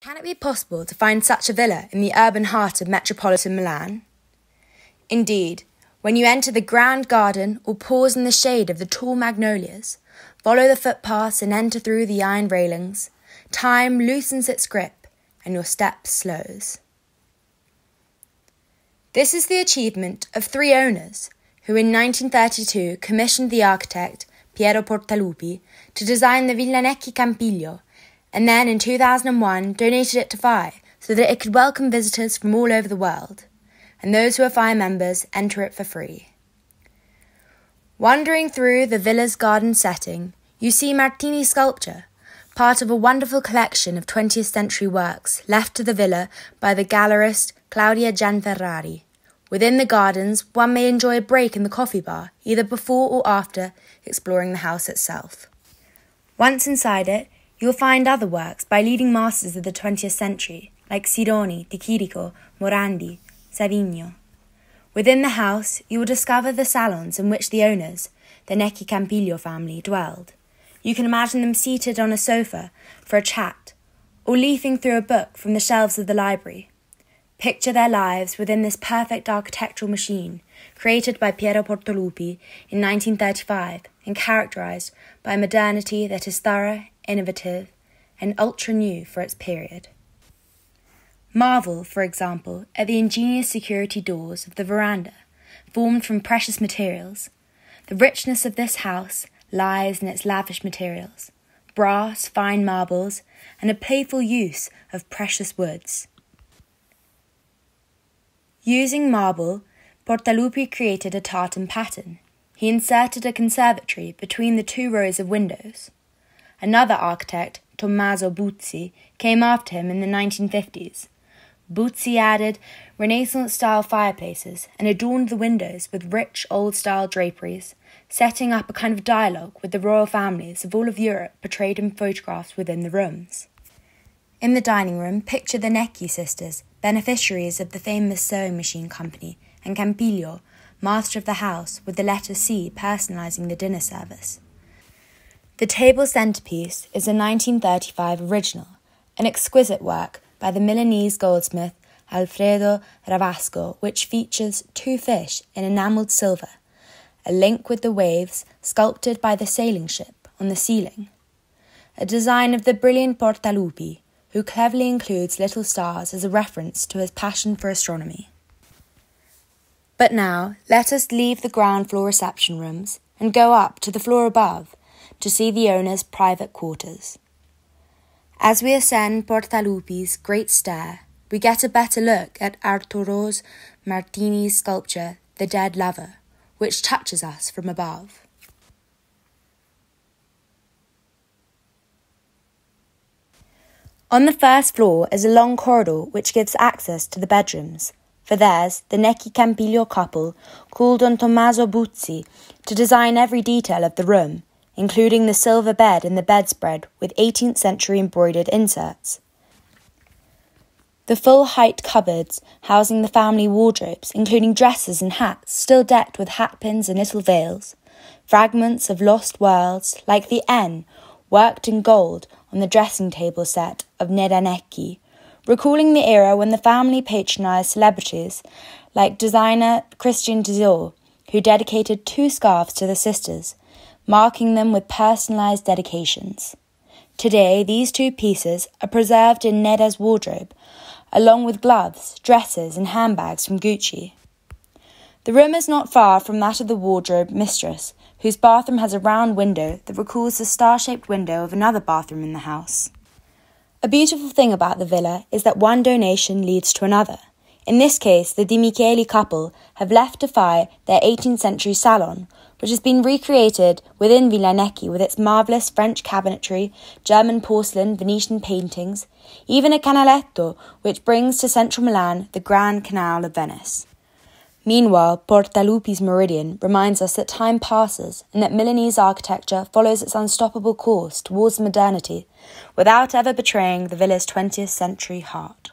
Can it be possible to find such a villa in the urban heart of metropolitan Milan? Indeed, when you enter the grand garden or pause in the shade of the tall magnolias, follow the footpaths and enter through the iron railings, time loosens its grip and your step slows. This is the achievement of three owners who in 1932 commissioned the architect Piero Portaluppi to design the Villa Necchi Campiglio and then in 2001 donated it to FAI so that it could welcome visitors from all over the world, and those who are FAI members enter it for free. Wandering through the villa's garden setting, you see Martini's sculpture, part of a wonderful collection of 20th century works left to the villa by the gallerist Claudia Gianferrari. Within the gardens, one may enjoy a break in the coffee bar, either before or after exploring the house itself. Once inside it, you will find other works by leading masters of the 20th century, like Sironi, De Chirico, Morandi, Savinio. Within the house, you will discover the salons in which the owners, the Necchi Campiglio family, dwelled. You can imagine them seated on a sofa for a chat, or leafing through a book from the shelves of the library. Picture their lives within this perfect architectural machine, created by Piero Portaluppi in 1935 and characterized by a modernity that is thorough, innovative, and ultra new for its period. Marvel, for example, at the ingenious security doors of the veranda, formed from precious materials. The richness of this house lies in its lavish materials brass, fine marbles, and a playful use of precious woods. Using marble, Portaluppi created a tartan pattern. He inserted a conservatory between the two rows of windows. Another architect, Tommaso Buzzi, came after him in the 1950s. Buzzi added Renaissance style fireplaces and adorned the windows with rich old style draperies, setting up a kind of dialogue with the royal families of all of Europe portrayed in photographs within the rooms. In the dining room, picture the Necchi sisters, beneficiaries of the famous sewing machine company, and Campiglio, master of the house, with the letter C personalizing the dinner service. The table centerpiece is a 1935 original, an exquisite work by the Milanese goldsmith Alfredo Ravasco, which features two fish in enameled silver, a link with the waves sculpted by the sailing ship on the ceiling, a design of the brilliant Portaluppi, who cleverly includes little stars as a reference to his passion for astronomy. But now, let us leave the ground floor reception rooms and go up to the floor above to see the owner's private quarters. As we ascend Portaluppi's great stair, we get a better look at Arturo's Martini's sculpture, The Dead Lover, which touches us from above. On the first floor is a long corridor which gives access to the bedrooms. For theirs, the Necchi Campiglio couple called on Tommaso Buzzi to design every detail of the room, including the silver bed and the bedspread with 18th century embroidered inserts. The full height cupboards housing the family wardrobes, including dresses and hats still decked with hatpins and little veils, fragments of lost worlds like the N worked in gold on the dressing table set of Nedda Necchi, recalling the era when the family patronized celebrities like designer Christian Dior, who dedicated two scarves to the sisters marking them with personalized dedications. Today, these two pieces are preserved in Nedda's wardrobe, along with gloves, dresses, and handbags from Gucci. The room is not far from that of the wardrobe mistress, whose bathroom has a round window that recalls the star shaped window of another bathroom in the house. A beautiful thing about the villa is that one donation leads to another. In this case, the De Micheli couple have left to FAI their 18th century salon, which has been recreated within Villa Necchi with its marvellous French cabinetry, German porcelain, Venetian paintings, even a canaletto which brings to central Milan the Grand Canal of Venice. Meanwhile, Portaluppi's meridian reminds us that time passes and that Milanese architecture follows its unstoppable course towards modernity without ever betraying the villa's 20th century heart.